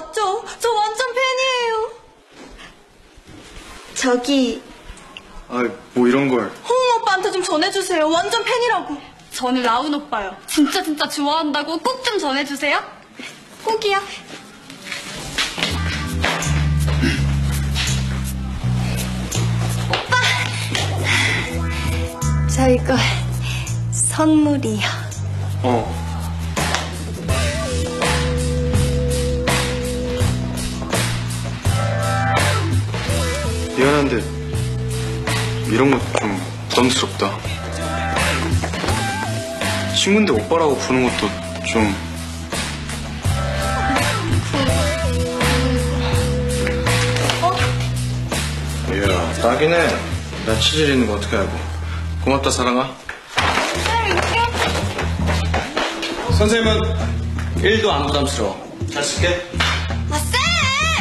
맞죠? 저 완전 팬이에요. 저기 아, 뭐 이런 걸. 호응 오빠한테 좀 전해주세요. 완전 팬이라고. 저는 라운 오빠요. 진짜 진짜 좋아한다고 꼭 좀 전해주세요. 오빠, 저 이거 선물이요. 어. 미안한데, 이런 거 좀 부담스럽다. 친구인데 오빠라고 부르는 것도 좀. 이야, 딱이네. 나 치질 있는 거 어떻게 알고. 고맙다, 사랑아. 선생님은 1도 안 부담스러워. 잘 쓸게.